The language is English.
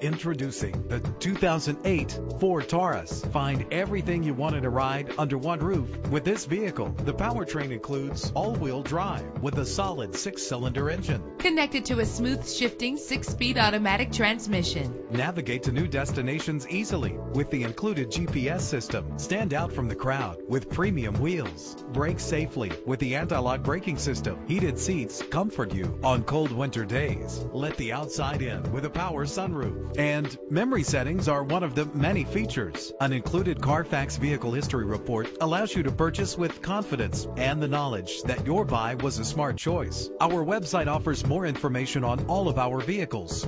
Introducing the 2008 Ford Taurus. Find everything you wanted to ride under one roof with this vehicle. The powertrain includes all-wheel drive with a solid six-cylinder engine. Connected to a smooth shifting six-speed automatic transmission. Navigate to new destinations easily with the included GPS system. Stand out from the crowd with premium wheels. Brake safely with the anti-lock braking system. Heated seats comfort you on cold winter days. Let the outside in with a power sunroof. And memory settings are one of the many features. An included Carfax vehicle history report allows you to purchase with confidence and the knowledge that your buy was a smart choice. Our website offers more information on all of our vehicles,